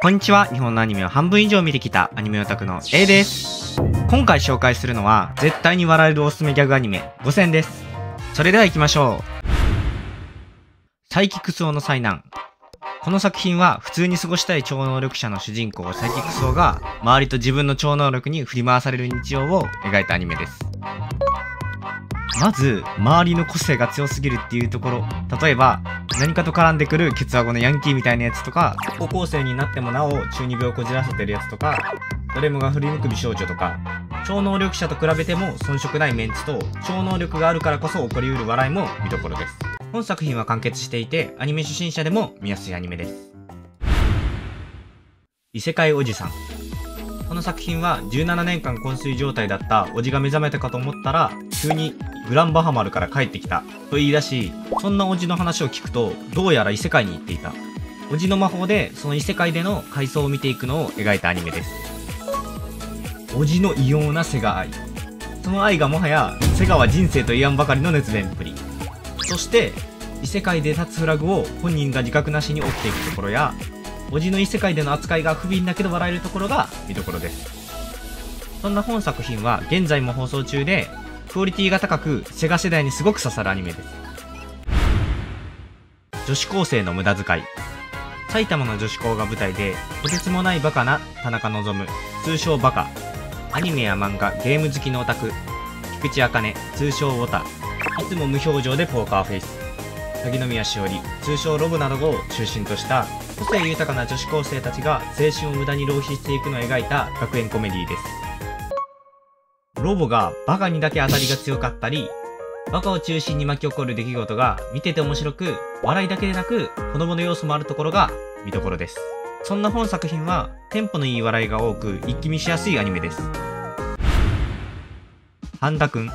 こんにちは。日本のアニメを半分以上見てきたアニメオタクの A です。今回紹介するのは、絶対に笑えるおすすめギャグアニメ5選です。それでは行きましょう。サイキクスオの災難。この作品は普通に過ごしたい超能力者の主人公サイキクスオが周りと自分の超能力に振り回される日常を描いたアニメです。まず、周りの個性が強すぎるっていうところ。例えば、何かと絡んでくるケツアゴのヤンキーみたいなやつとか、高校生になってもなお中二病をこじらせてるやつとか、どれもが振り向く美少女とか、超能力者と比べても遜色ないメンツと、超能力があるからこそ起こりうる笑いも見どころです。本作品は完結していて、アニメ初心者でも見やすいアニメです。異世界おじさん。この作品は17年間昏睡状態だったおじが目覚めたかと思ったら、急にグランバハマルから帰ってきたと言い出し、そんなおじの話を聞くと、どうやら異世界に行っていた。おじの魔法でその異世界での階層を見ていくのを描いたアニメです。おじの異様なセガ愛。その愛がもはや、セガは人生と言わんばかりの熱弁っぷり。そして、異世界で立つフラグを本人が自覚なしに追っていくところや、おじの異世界での扱いが不憫だけど笑えるところが見どころです。そんな本作品は現在も放送中で、クオリティが高く、セガ世代にすごく刺さるアニメです。女子高生の無駄遣い。埼玉の女子高が舞台で、とてつもないバカな田中望む、通称バカ。アニメや漫画、ゲーム好きのオタク。菊池茜、通称ウォタ。いつも無表情でポーカーフェイス。萩宮しおり、通称ロブなどを中心とした個性豊かな女子高生たちが青春を無駄に浪費していくのを描いた学園コメディです。ロボがバカにだけ当たりが強かったり、バカを中心に巻き起こる出来事が見てて面白く、笑いだけでなく子供の要素もあるところが見どころです。そんな本作品はテンポのいい笑いが多く一気見しやすいアニメです。半田くん。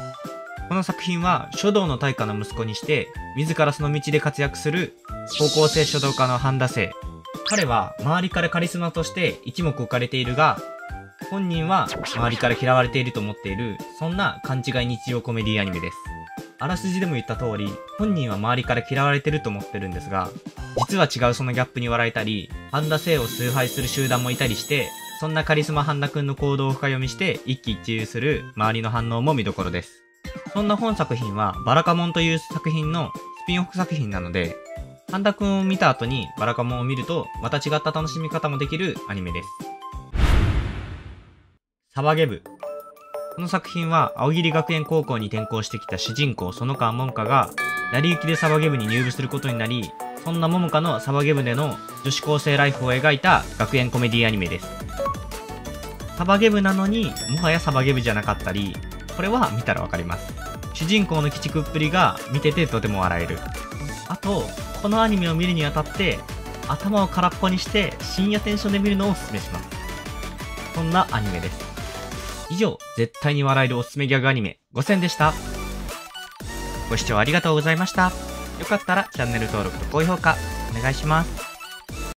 この作品は書道の大家の息子にして、自らその道で活躍する高校生書道家の半田生。彼は周りからカリスマとして一目置かれているが、本人は周りから嫌われていると思っている、そんな勘違い日常コメディアニメです。あらすじでも言った通り、本人は周りから嫌われてると思ってるんですが、実は違うそのギャップに笑えたり、半田生を崇拝する集団もいたりして、そんなカリスマ半田くんの行動を深読みして一喜一憂する周りの反応も見どころです。そんな本作品はバラカモンという作品のスピンオフ作品なので、半田くんを見た後にバラカモンを見るとまた違った楽しみ方もできるアニメです。サバゲブ。この作品は青桐学園高校に転校してきた主人公園川桃香が成り行きでサバゲ部に入部することになり、そんな桃香のサバゲ部での女子高生ライフを描いた学園コメディアニメです。サバゲ部なのにもはやサバゲ部じゃなかったり、これは見たらわかります。主人公の鬼畜っぷりが見ててとても笑える。あと、このアニメを見るにあたって、頭を空っぽにして深夜テンションで見るのをおすすめします。そんなアニメです。以上、絶対に笑えるおすすめギャグアニメ5選でした。ご視聴ありがとうございました。よかったらチャンネル登録と高評価お願いします。